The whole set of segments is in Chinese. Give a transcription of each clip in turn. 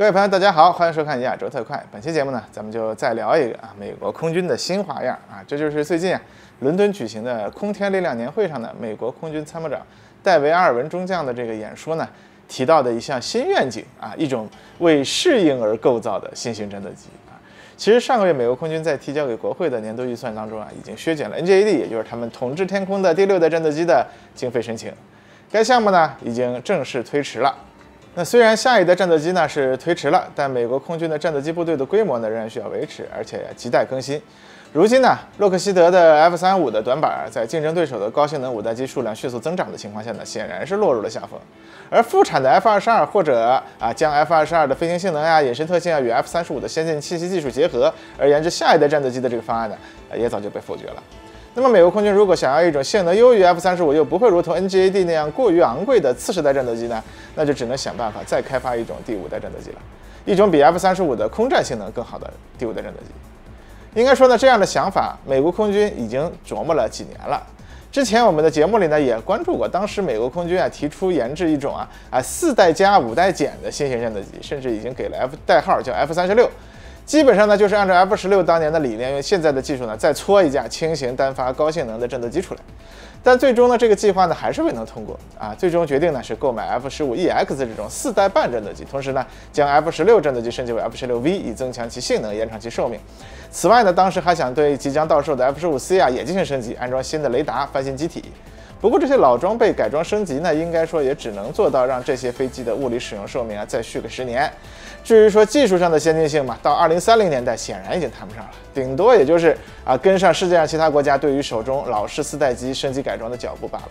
各位朋友，大家好，欢迎收看亚洲特快。本期节目呢，咱们就再聊一个啊，美国空军的新花样啊，这就是最近啊，伦敦举行的空天力量年会上呢，美国空军参谋长戴维·阿尔文中将的这个演说呢，提到的一项新愿景啊，一种为适应而构造的新型战斗机啊。其实上个月美国空军在提交给国会的年度预算当中啊，已经削减了 NGAD，也就是他们统治天空的第六代战斗机的经费申请。该项目呢，已经正式推迟了。那虽然下一代战斗机呢是推迟了，但美国空军的战斗机部队的规模呢仍然需要维持，而且亟待更新。如今呢，洛克希德的 F 三五的短板，在竞争对手的高性能五代机数量迅速增长的情况下呢，显然是落入了下风。而复产的 F 二十二或者啊将 F 二十二的飞行性能呀、隐身特性啊与 F 三十五的先进气息技术结合，而研制下一代战斗机的这个方案呢，也早就被否决了。那么，美国空军如果想要一种性能优于 F 三十五，又不会如同 NGAD 那样过于昂贵的次世代战斗机呢？那就只能想办法再开发一种第五代战斗机了，一种比 F 三十五的空战性能更好的第五代战斗机。应该说呢，这样的想法，美国空军已经琢磨了几年了。之前我们的节目里呢，也关注过，当时美国空军啊提出研制一种啊啊四代加五代减的新型战斗机，甚至已经给了 F 代号叫 F 三十六。基本上呢，就是按照 F 十六当年的理念，用现在的技术呢，再搓一架轻型单发高性能的战斗机出来。但最终呢，这个计划呢还是未能通过啊。最终决定呢是购买 F 十五 EX 这种四代半战斗机，同时呢将 F 十六战斗机升级为 F 十六 V，以增强其性能，延长其寿命。此外呢，当时还想对即将到售的 F 十五 C 啊也进行升级，安装新的雷达、翻新机体。不过这些老装备改装升级呢，应该说也只能做到让这些飞机的物理使用寿命啊再续个十年。至于说技术上的先进性嘛，到二零三零年代显然已经谈不上了，顶多也就是啊跟上世界上其他国家对于手中老式四代机升级改装的脚步罢了。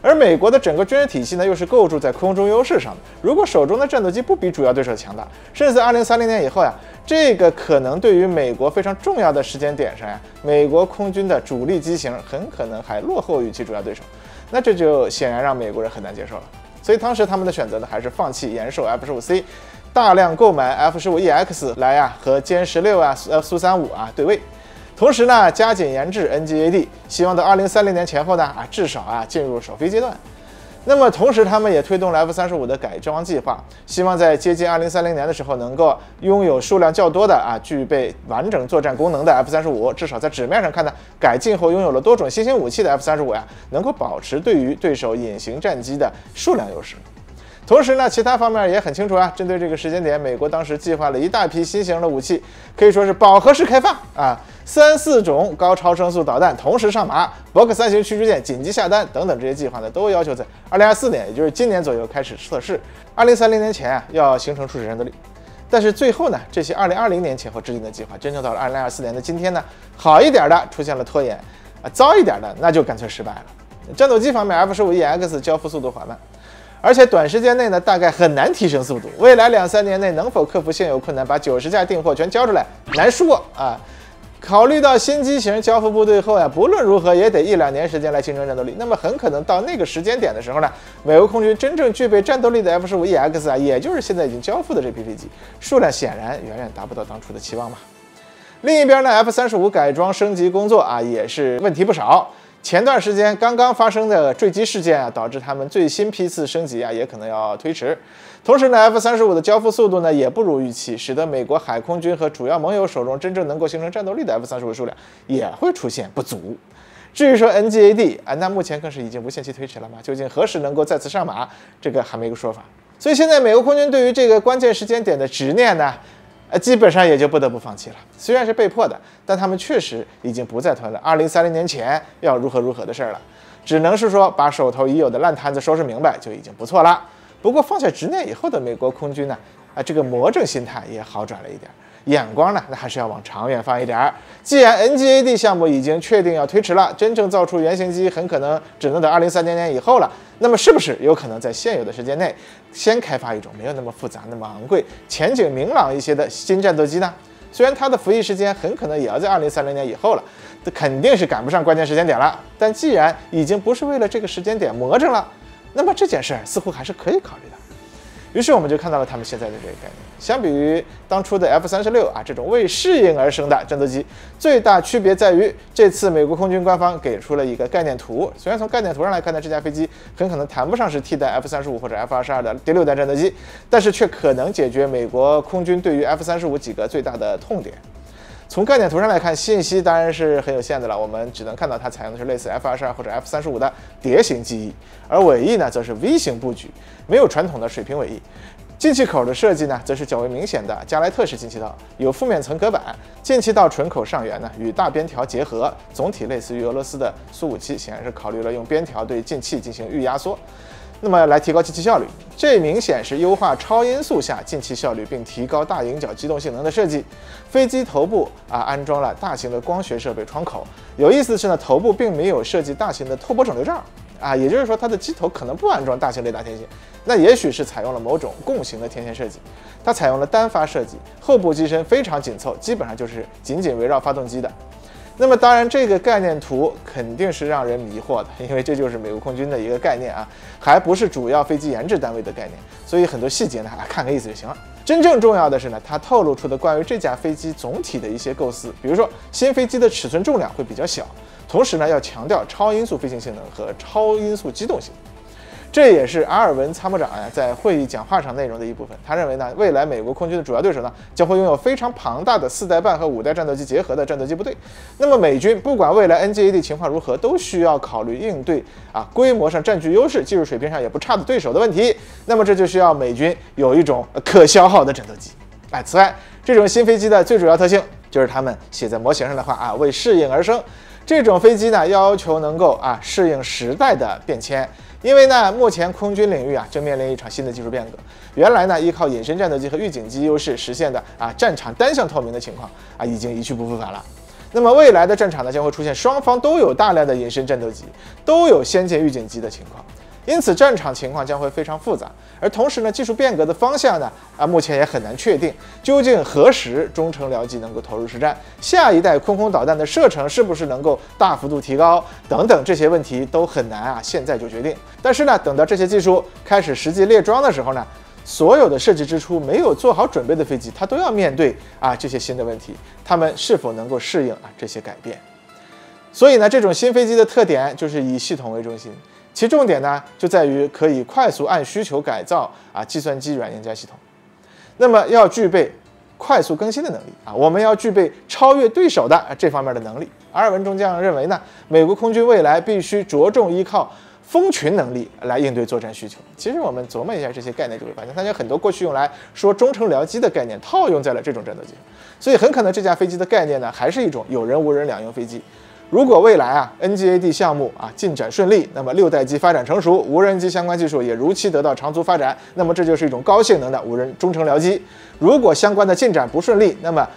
而美国的整个军事体系呢，又是构筑在空中优势上的。如果手中的战斗机不比主要对手强大，甚至在二零三零年以后呀，这个可能对于美国非常重要的时间点上呀，美国空军的主力机型很可能还落后于其主要对手，那这就显然让美国人很难接受了。所以当时他们的选择呢，还是放弃延寿 F 十五 C。大量购买 F 十五 EX 来呀，和歼十六啊、苏三五啊对位，同时呢，加紧研制 NGAD，希望到二零三零年前后呢啊，至少啊进入首飞阶段。那么同时，他们也推动了 F 三十五的改装计划，希望在接近二零三零年的时候，能够拥有数量较多的啊，具备完整作战功能的 F 三十五。至少在纸面上看呢，改进后拥有了多种新型武器的 F 三十五呀，能够保持对于对手隐形战机的数量优势。同时呢，其他方面也很清楚啊。针对这个时间点，美国当时计划了一大批新型的武器，可以说是饱和式开放啊，三四种高超声速导弹同时上马，伯克三型驱逐舰紧急下单等等这些计划呢，都要求在二零二四年，也就是今年左右开始测试，二零三零年前啊要形成初始战斗力。但是最后呢，这些二零二零年前后制定的计划，真正到了二零二四年的今天呢，好一点的出现了拖延，啊，糟一点的那就干脆失败了。战斗机方面，F 十五 EX 交付速度缓慢。而且短时间内呢，大概很难提升速度。未来两三年内能否克服现有困难，把九十架订货全交出来，难说啊。考虑到新机型交付部队后呀，不论如何也得一两年时间来形成战斗力。那么很可能到那个时间点的时候呢，美国空军真正具备战斗力的 F 十五 EX 啊，也就是现在已经交付的这批飞机，数量显然远远达不到当初的期望嘛。另一边呢，F 三十五改装升级工作啊，也是问题不少。前段时间刚刚发生的坠机事件啊，导致他们最新批次升级啊，也可能要推迟。同时呢，F 三十五的交付速度呢，也不如预期，使得美国海空军和主要盟友手中真正能够形成战斗力的 F 三十五数量也会出现不足。至于说 NGAD 啊，那目前更是已经无限期推迟了嘛？究竟何时能够再次上马，这个还没个说法。所以现在美国空军对于这个关键时间点的执念呢？呃，基本上也就不得不放弃了。虽然是被迫的，但他们确实已经不再谈了二零三零年前要如何如何的事儿了，只能是说把手头已有的烂摊子收拾明白就已经不错了。不过放下执念以后的美国空军呢，啊，这个魔怔心态也好转了一点。眼光呢，那还是要往长远放一点。既然 NGAD 项目已经确定要推迟了，真正造出原型机很可能只能等二零三零年以后了。那么，是不是有可能在现有的时间内，先开发一种没有那么复杂、那么昂贵、前景明朗一些的新战斗机呢？虽然它的服役时间很可能也要在二零三零年以后了，这肯定是赶不上关键时间点了。但既然已经不是为了这个时间点魔怔了，那么这件事似乎还是可以考虑的。于是我们就看到了他们现在的这个概念。相比于当初的 F 三十六啊这种为适应而生的战斗机，最大区别在于这次美国空军官方给出了一个概念图。虽然从概念图上来看呢，这架飞机很可能谈不上是替代 F 三十五或者 F 二十二的第六代战斗机，但是却可能解决美国空军对于 F 三十五几个最大的痛点。从概念图上来看，信息当然是很有限的了。我们只能看到它采用的是类似 F 二十二或者 F 三十五的碟形机翼，而尾翼呢则是 V 型布局，没有传统的水平尾翼。进气口的设计呢，则是较为明显的加莱特式进气道，有负面层隔板，进气道唇口上缘呢与大边条结合，总体类似于俄罗斯的苏五七，显然是考虑了用边条对进气进行预压缩。那么来提高进气效率，这明显是优化超音速下进气效率并提高大迎角机动性能的设计。飞机头部啊安装了大型的光学设备窗口。有意思的是呢，头部并没有设计大型的透波整流罩啊，也就是说它的机头可能不安装大型雷达天线。那也许是采用了某种共形的天线设计。它采用了单发设计，后部机身非常紧凑，基本上就是紧紧围绕发动机的。那么当然，这个概念图肯定是让人迷惑的，因为这就是美国空军的一个概念啊，还不是主要飞机研制单位的概念，所以很多细节呢，看个意思就行了。真正重要的是呢，它透露出的关于这架飞机总体的一些构思，比如说新飞机的尺寸重量会比较小，同时呢要强调超音速飞行性能和超音速机动性。这也是阿尔文参谋长呀在会议讲话上内容的一部分。他认为呢，未来美国空军的主要对手呢，将会拥有非常庞大的四代半和五代战斗机结合的战斗机部队。那么美军不管未来 NGAD 情况如何，都需要考虑应对啊规模上占据优势、技术水平上也不差的对手的问题。那么这就需要美军有一种可消耗的战斗机。哎，此外，这种新飞机的最主要特性就是他们写在模型上的话啊，为适应而生。这种飞机呢，要求能够啊适应时代的变迁。因为呢，目前空军领域啊正面临一场新的技术变革。原来呢，依靠隐身战斗机和预警机优势实现的啊战场单向透明的情况啊，已经一去不复返了。那么未来的战场呢，将会出现双方都有大量的隐身战斗机，都有先进预警机的情况。因此，战场情况将会非常复杂，而同时呢，技术变革的方向呢，啊，目前也很难确定，究竟何时中程僚机能够投入实战，下一代空空导弹的射程是不是能够大幅度提高，等等这些问题都很难啊，现在就决定。但是呢，等到这些技术开始实际列装的时候呢，所有的设计之初没有做好准备的飞机，它都要面对啊这些新的问题，它们是否能够适应啊这些改变？所以呢，这种新飞机的特点就是以系统为中心。其重点呢，就在于可以快速按需求改造啊，计算机软件加系统。那么要具备快速更新的能力啊，我们要具备超越对手的这方面的能力。阿尔文中将认为呢，美国空军未来必须着重依靠蜂群能力来应对作战需求。其实我们琢磨一下这些概念，就会发现，它将很多过去用来说中程僚机的概念套用在了这种战斗机上。所以很可能这架飞机的概念呢，还是一种有人无人两用飞机。如果未来啊，NGAD 项目啊进展顺利，那么六代机发展成熟，无人机相关技术也如期得到长足发展，那么这就是一种高性能的无人中程僚机。如果相关的进展不顺利，那么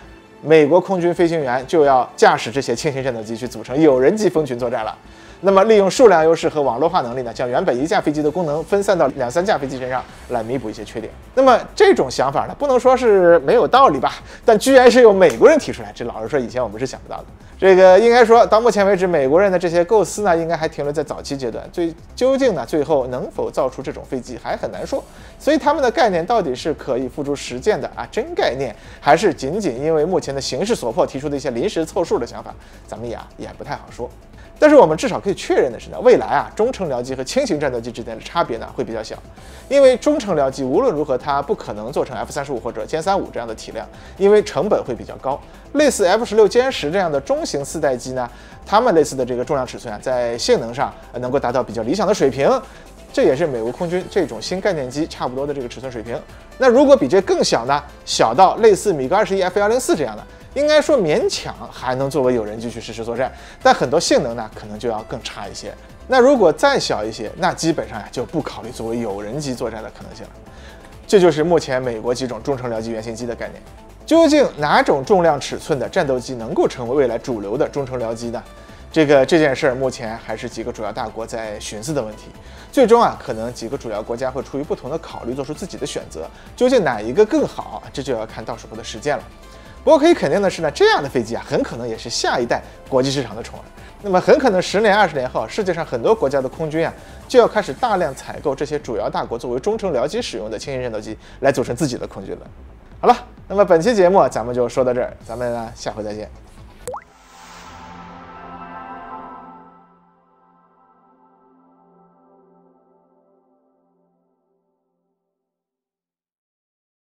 美国空军飞行员就要驾驶这些轻型战斗机去组成有人机蜂群作战了。那么利用数量优势和网络化能力呢，将原本一架飞机的功能分散到两三架飞机身上，来弥补一些缺点。那么这种想法呢，不能说是没有道理吧？但居然是由美国人提出来，这老实说，以前我们是想不到的。这个应该说到目前为止，美国人的这些构思呢，应该还停留在早期阶段。最究竟呢，最后能否造出这种飞机还很难说。所以他们的概念到底是可以付诸实践的啊真概念，还是仅仅因为目前的形势所迫提出的一些临时凑数的想法，咱们也也不太好说。但是我们至少可以确认的是呢，未来啊，中程僚机和轻型战斗机之间的差别呢会比较小，因为中程僚机无论如何它不可能做成 F 三十五或者歼三五这样的体量，因为成本会比较高。类似 F 十六歼十这样的中型四代机呢，它们类似的这个重量尺寸啊，在性能上能够达到比较理想的水平，这也是美国空军这种新概念机差不多的这个尺寸水平。那如果比这更小呢，小到类似米格二十一 F 幺零四这样的。应该说勉强还能作为有人机去实施作战，但很多性能呢可能就要更差一些。那如果再小一些，那基本上呀就不考虑作为有人机作战的可能性了。这就是目前美国几种中程僚机原型机的概念。究竟哪种重量尺寸的战斗机能够成为未来主流的中程僚机呢？这个这件事儿目前还是几个主要大国在寻思的问题。最终啊，可能几个主要国家会出于不同的考虑做出自己的选择。究竟哪一个更好，这就要看到时候的实践了。不过可以肯定的是呢，这样的飞机啊，很可能也是下一代国际市场的宠儿。那么很可能十年、二十年后，世界上很多国家的空军啊，就要开始大量采购这些主要大国作为中程僚机使用的轻型战斗机，来组成自己的空军了。好了，那么本期节目咱们就说到这儿，咱们呢下回再见。